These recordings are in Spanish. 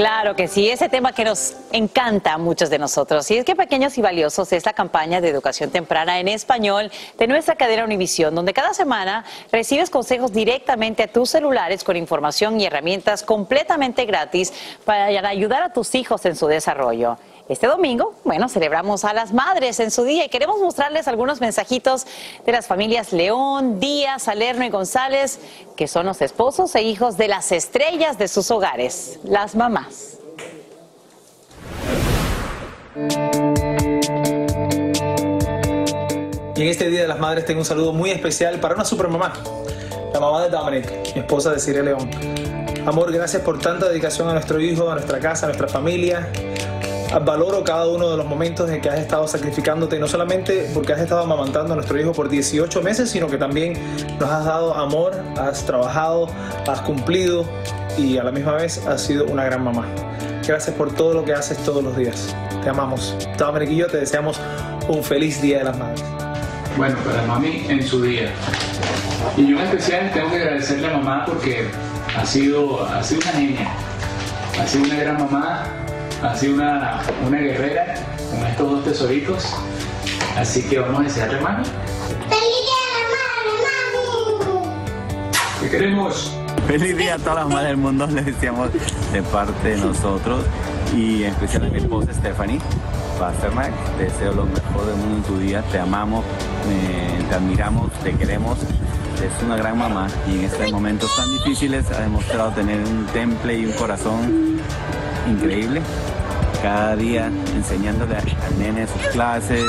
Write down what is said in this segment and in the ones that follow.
Claro que sí, ese tema que nos encanta a muchos de nosotros. Y es que Pequeños y Valiosos es la campaña de educación temprana en español de nuestra cadena Univisión, donde cada semana recibes consejos directamente a tus celulares con información y herramientas completamente gratis para ayudar a tus hijos en su desarrollo. Este domingo, bueno, celebramos a las madres en su día y queremos mostrarles algunos mensajitos de las familias León, Díaz, Salerno y González, que son los esposos e hijos de las estrellas de sus hogares, las mamás. Y en este Día de las Madres tengo un saludo muy especial para una supermamá, la mamá de Dominic, mi esposa de Siria León. Amor, gracias por tanta dedicación a nuestro hijo, a nuestra casa, a nuestra familia valoro cada uno de los momentos en que has estado sacrificándote, no solamente porque has estado amamantando a nuestro hijo por 18 meses, sino que también nos has dado amor, has trabajado, has cumplido y a la misma vez has sido una gran mamá. Gracias por todo lo que haces todos los días. Te amamos. Y yo te deseamos un feliz Día de las Madres. Bueno, para mami en su día. Y yo en especial tengo que agradecerle a mamá porque ha sido, ha sido una niña, ha sido una gran mamá, ha sido una, una guerrera con estos dos tesoritos. Así que vamos a desearle, mami. ¡Feliz Día Madre, mami! ¿Qué queremos? Feliz día a todas las madres del mundo, les deseamos de parte de nosotros y en especial a mi esposa Stephanie Pasternak. Te deseo lo mejor del mundo en tu día, te amamos, eh, te admiramos, te queremos. Es una gran mamá y en estos momentos tan difíciles ha demostrado tener un temple y un corazón increíble. Cada día enseñándole al nene sus clases,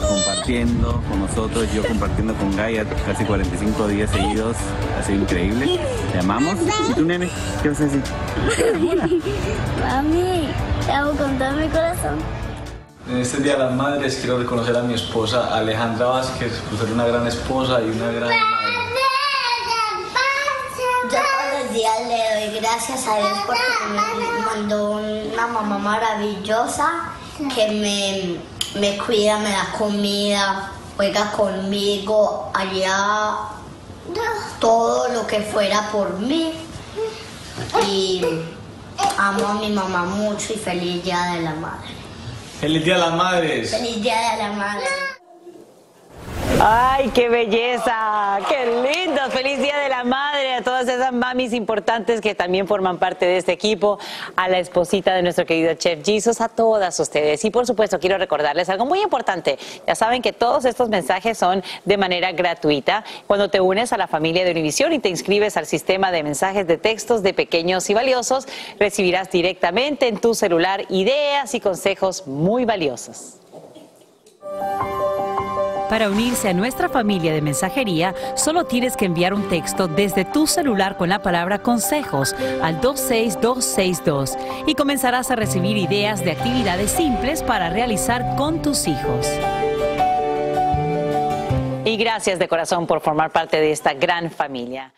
compartiendo con nosotros, yo compartiendo con Gaia casi 45 días seguidos, ha sido increíble. Te amamos. ¿Y tú, nene? ¿Qué vas a decir? Mami, te amo con todo mi corazón. En este Día de las Madres quiero reconocer a mi esposa Alejandra Vázquez por ser una gran esposa y una gran madre. Gracias a Dios porque me mandó una mamá maravillosa que me, me cuida, me da comida, juega conmigo, allá todo lo que fuera por mí. Y amo a mi mamá mucho y feliz día de la madre. ¡Feliz Día de las Madres! Feliz día de la madre. ¡Ay, qué belleza! ¡Qué lindos! ¡Feliz Día de la Madre! A todas esas mamis importantes que también forman parte de este equipo, a la esposita de nuestro querido Chef Jesus, a todas ustedes. Y por supuesto, quiero recordarles algo muy importante. Ya saben que todos estos mensajes son de manera gratuita. Cuando te unes a la familia de Univisión y te inscribes al sistema de mensajes de textos de pequeños y valiosos, recibirás directamente en tu celular ideas y consejos muy valiosos. Para unirse a nuestra familia de mensajería, solo tienes que enviar un texto desde tu celular con la palabra consejos al 26262 y comenzarás a recibir ideas de actividades simples para realizar con tus hijos. Y gracias de corazón por formar parte de esta gran familia.